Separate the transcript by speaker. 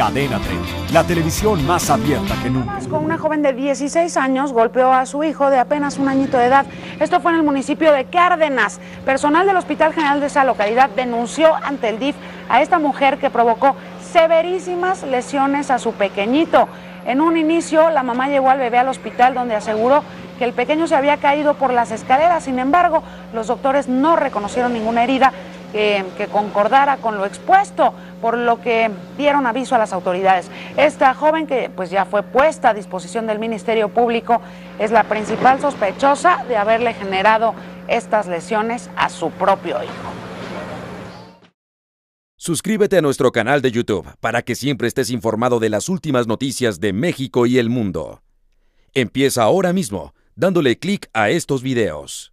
Speaker 1: Cadena 30, la televisión más abierta que nunca.
Speaker 2: Con una joven de 16 años golpeó a su hijo de apenas un añito de edad. Esto fue en el municipio de Cárdenas. Personal del Hospital General de esa localidad denunció ante el DIF a esta mujer que provocó severísimas lesiones a su pequeñito. En un inicio, la mamá llevó al bebé al hospital donde aseguró que el pequeño se había caído por las escaleras. Sin embargo, los doctores no reconocieron ninguna herida que, concordara con lo expuesto, por lo que dieron aviso a las autoridades. Esta joven, que pues ya fue puesta a disposición del Ministerio Público, es la principal sospechosa de haberle generado estas lesiones a su propio hijo.
Speaker 3: Suscríbete a nuestro canal de YouTube para que siempre estés informado de las últimas noticias de México y el mundo. Empieza ahora mismo dándole clic a estos videos.